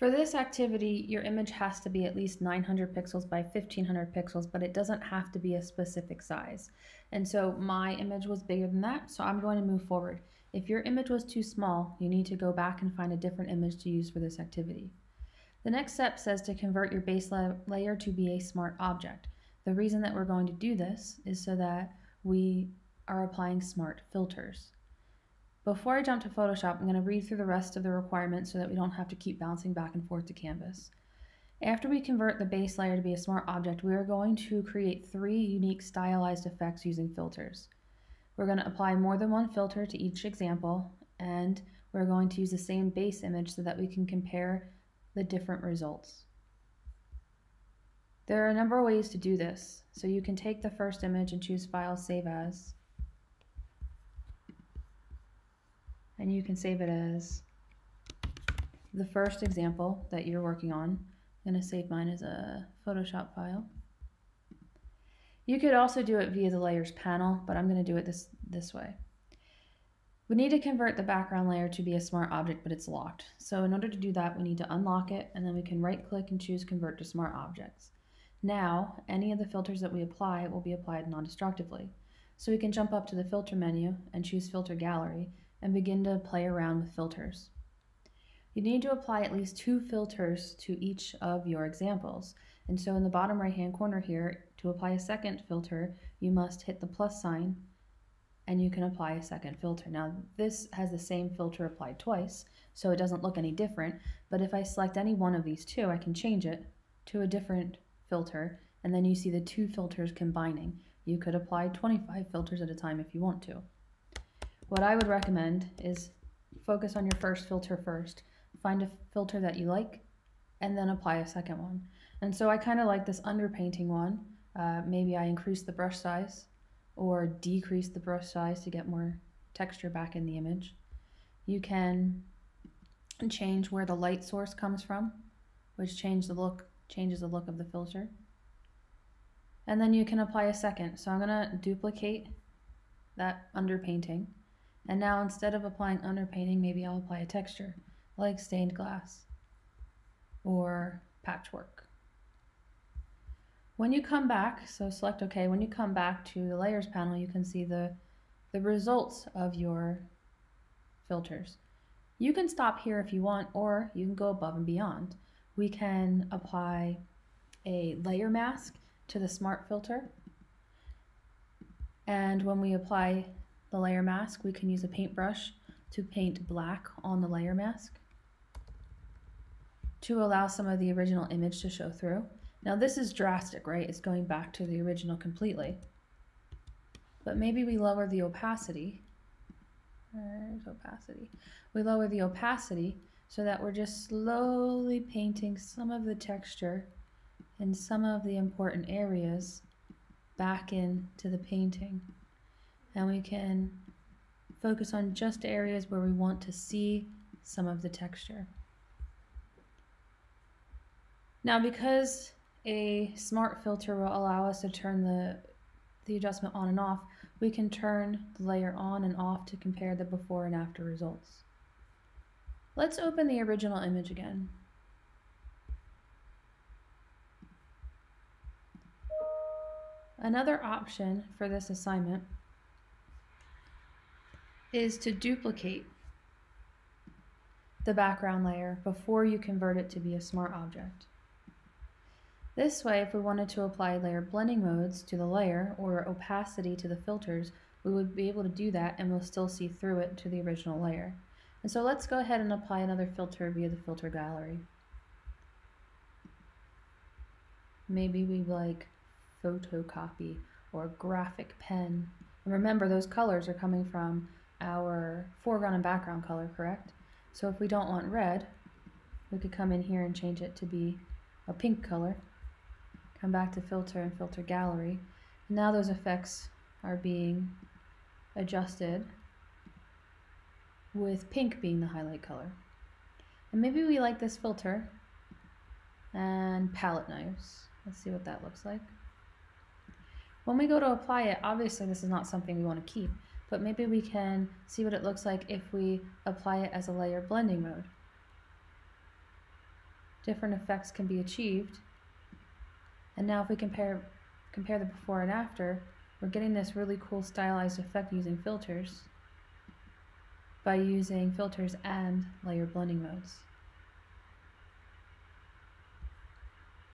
For this activity, your image has to be at least 900 pixels by 1500 pixels, but it doesn't have to be a specific size. And so my image was bigger than that, so I'm going to move forward. If your image was too small, you need to go back and find a different image to use for this activity. The next step says to convert your base la layer to be a smart object. The reason that we're going to do this is so that we are applying smart filters. Before I jump to Photoshop, I'm going to read through the rest of the requirements so that we don't have to keep bouncing back and forth to Canvas. After we convert the base layer to be a smart object, we are going to create three unique stylized effects using filters. We're going to apply more than one filter to each example, and we're going to use the same base image so that we can compare the different results. There are a number of ways to do this. So you can take the first image and choose File, Save As. And you can save it as the first example that you're working on. I'm going to save mine as a Photoshop file. You could also do it via the layers panel, but I'm going to do it this, this way. We need to convert the background layer to be a smart object, but it's locked. So in order to do that, we need to unlock it, and then we can right click and choose convert to smart objects. Now, any of the filters that we apply will be applied non-destructively. So we can jump up to the filter menu and choose filter gallery, and begin to play around with filters. You need to apply at least two filters to each of your examples. And so in the bottom right hand corner here, to apply a second filter, you must hit the plus sign and you can apply a second filter. Now this has the same filter applied twice, so it doesn't look any different, but if I select any one of these two, I can change it to a different filter, and then you see the two filters combining. You could apply 25 filters at a time if you want to. What I would recommend is focus on your first filter first. Find a filter that you like and then apply a second one. And so I kind of like this underpainting one. Uh, maybe I increase the brush size or decrease the brush size to get more texture back in the image. You can change where the light source comes from, which change the look, changes the look of the filter. And then you can apply a second. So I'm gonna duplicate that underpainting and now instead of applying underpainting, maybe I'll apply a texture like stained glass or patchwork. When you come back, so select OK, when you come back to the layers panel, you can see the, the results of your filters. You can stop here if you want, or you can go above and beyond. We can apply a layer mask to the smart filter. And when we apply the layer mask, we can use a paintbrush to paint black on the layer mask to allow some of the original image to show through. Now this is drastic, right? It's going back to the original completely. But maybe we lower the opacity. There's opacity. We lower the opacity so that we're just slowly painting some of the texture and some of the important areas back into the painting and we can focus on just areas where we want to see some of the texture. Now because a smart filter will allow us to turn the, the adjustment on and off, we can turn the layer on and off to compare the before and after results. Let's open the original image again. Another option for this assignment is to duplicate the background layer before you convert it to be a smart object. This way, if we wanted to apply layer blending modes to the layer or opacity to the filters, we would be able to do that and we'll still see through it to the original layer. And so let's go ahead and apply another filter via the filter gallery. Maybe we like photocopy or graphic pen. And remember, those colors are coming from our foreground and background color, correct? So if we don't want red, we could come in here and change it to be a pink color. Come back to filter and filter gallery. Now those effects are being adjusted with pink being the highlight color. And maybe we like this filter and palette knives. Let's see what that looks like. When we go to apply it, obviously this is not something we want to keep but maybe we can see what it looks like if we apply it as a layer blending mode. different effects can be achieved. And now if we compare compare the before and after, we're getting this really cool stylized effect using filters by using filters and layer blending modes.